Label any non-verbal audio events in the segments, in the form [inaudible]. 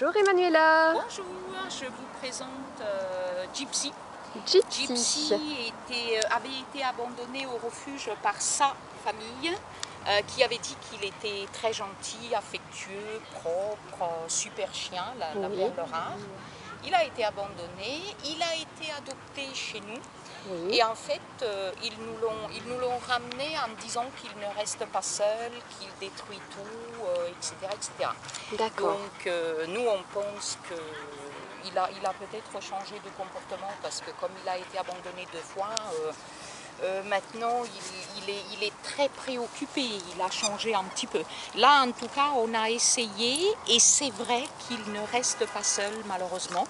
Bonjour Emanuela. Bonjour, je vous présente euh, Gypsy. Gypsy. Gypsy était, euh, avait été abandonné au refuge par sa famille euh, qui avait dit qu'il était très gentil, affectueux, propre, super chien, la, la Oui. perle rare. Il a été abandonné, il a été adopté chez nous Oui. et en fait euh, ils nous l'ont ils nous l'ont ramené en disant qu'il ne reste pas seul, qu'il détruit tout, euh, etc. etc. D'accord. Donc euh, nous on pense que il a, il a peut-être changé de comportement parce que comme il a été abandonné deux fois, euh, maintenant il, il est, il est très préoccupé, il a changé un petit peu. Là en tout cas on a essayé et c'est vrai qu'il ne reste pas seul malheureusement.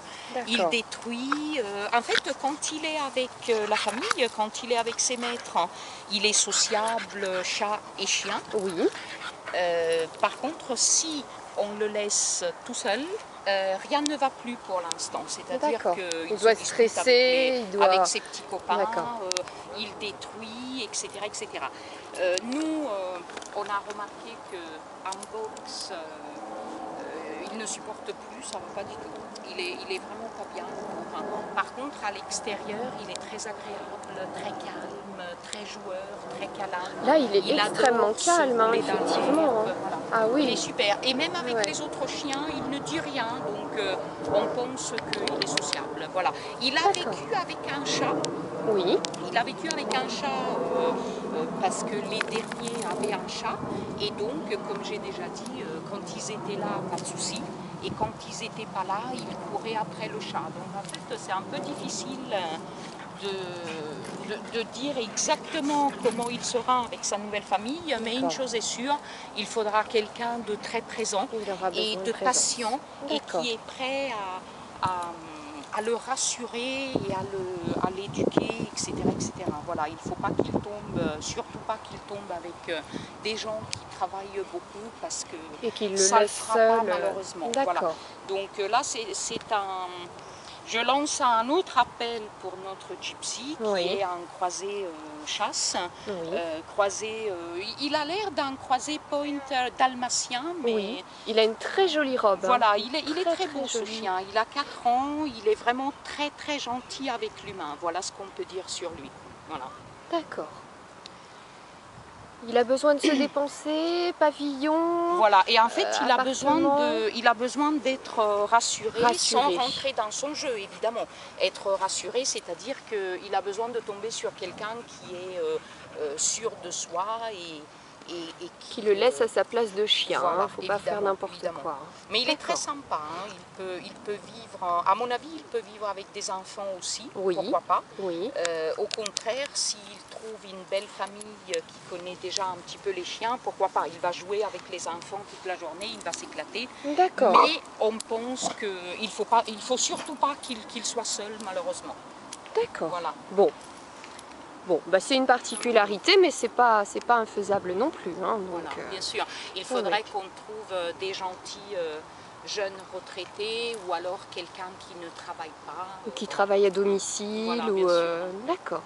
Il détruit, euh, en fait quand il est avec euh, la famille, quand il est avec ses maîtres, il est sociable chat et chien. Oui. Euh, par contre, si on le laisse tout seul, euh, rien ne va plus pour l'instant. C'est-à-dire qu'il Il se doit dispute stresser, avec, il doit- avec ses petits copains, euh, il détruit, etc. etc. Euh, nous, on a remarqué qu'en box, euh, euh, il ne supporte plus, ça ne va pas du tout. Il est, il est vraiment pas bien. Enfin, contre, à l'extérieur, il est très agréable, très calme, très joueur, très câlin. Là, il est Il extrêmement calme, hein, effectivement. hein. voilà. Ah Il est oui. super. Et même avec Ouais. les autres chiens, il ne dit rien. Donc euh, on pense qu'il est sociable. Voilà. Il a vécu avec un chat. Oui. Il a vécu avec un chat euh, euh, parce que les derniers avaient un chat. Et donc, comme j'ai déjà dit, quand ils étaient là, pas de souci. Et quand ils n'étaient pas là, ils couraient après le chat. Donc en fait, c'est un peu difficile euh, de, de- de dire exactement comment il sera avec sa nouvelle famille. Mais une chose est sûre, il faudra quelqu'un de très présent et de patient et qui est prêt à, à- à le rassurer et à le- à l'éduquer, etc., etc. Voilà, il ne faut pas qu'il tombe, euh, surtout pas qu'il tombe avec euh, des gens qui travaillent beaucoup parce que Et le ça le laisse fera seul. pas, euh, malheureusement. Voilà. Donc là, c'est c'est un... Je lance un autre appel pour notre gypsy qui Oui. est un croisé euh, chasse. Oui. Euh, croisé, euh, il- a l'air d'un croisé point euh, dalmatien, mais Oui. Il a une très jolie robe. hein. voilà, il est, il est Très, beau ce chien. Il a 4 ans, il est vraiment très très gentil avec l'humain. Voilà ce qu'on peut dire sur lui. Voilà. D'accord. Il a besoin de se dépenser, [clears throat] pavillon. Voilà. Et en fait, Euh, il, a besoin de, il a besoin d'être euh, rassuré, sans rentrer dans son jeu, évidemment. Être rassuré, c'est-à-dire qu'il a besoin de tomber sur quelqu'un qui est euh, euh, sûr de soi et, et, et Qui le laisse à sa place de chien. voilà, ne faut pas faire n'importe quoi. hein. Mais il est très sympa. hein. Il, peut, il peut vivre, en- à mon avis, il peut vivre avec des enfants aussi. Oui. Pourquoi pas Oui. Euh, au contraire, s'il trouve une belle famille euh, qui connaît déjà un petit peu les chiens, pourquoi pas Il va jouer avec les enfants toute la journée, il va s'éclater. D'accord. Mais on pense qu'il faut pas, il faut surtout pas qu'il qu'il soit seul, malheureusement. D'accord. Voilà. Bon. Bon, bah c'est une particularité, mais c'est pas c'est pas infaisable non plus. hein, donc, Voilà, euh, bien sûr. Il faudrait qu'on trouve euh, des gentils euh, jeunes retraités ou alors quelqu'un qui ne travaille pas. ou qui travaille à domicile Voilà, ou euh, d'accord.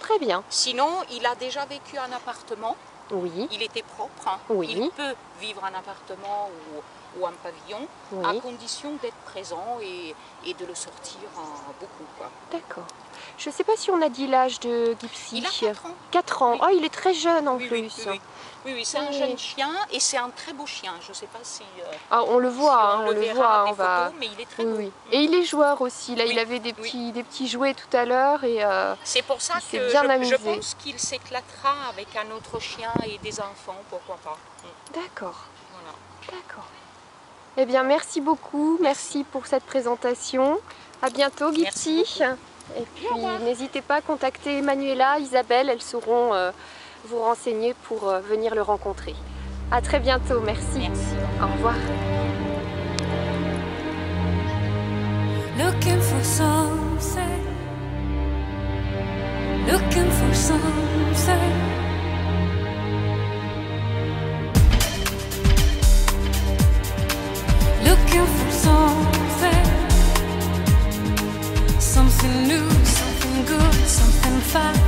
Très bien. Sinon, il a déjà vécu un appartement. Oui. Il était propre. hein. Oui. Il peut vivre en appartement ou, ou en pavillon, à condition d'être présent et, et de le sortir en beaucoup. D'accord. Je ne sais pas si on a dit l'âge de Gypsy. Il a 4 ans. 4 ans. Oh, il est très jeune en plus. oui, oui, c'est un jeune chien et c'est un très beau chien. Je ne sais pas si, euh, Ah, on le si voit, hein, on, on, le verra voit. des On va... mais il est très Oui, beau. oui. Et il est joueur aussi. Là, il avait des petits, des petits jouets tout à l'heure et euh, C'est pour ça que bien je, amusé. je pense qu'il s'éclatera avec un autre chien et des enfants, pourquoi pas. Mm, d'accord, Voilà. d'accord. Eh bien, merci beaucoup. Merci pour cette présentation. À bientôt, Gypsy. Et puis, n'hésitez pas à contacter Manuela, Isabelle. Elles sauront euh, vous renseigner pour euh, venir le rencontrer. À très bientôt. Merci. Merci. Au revoir. Looking for something. Looking for something. far.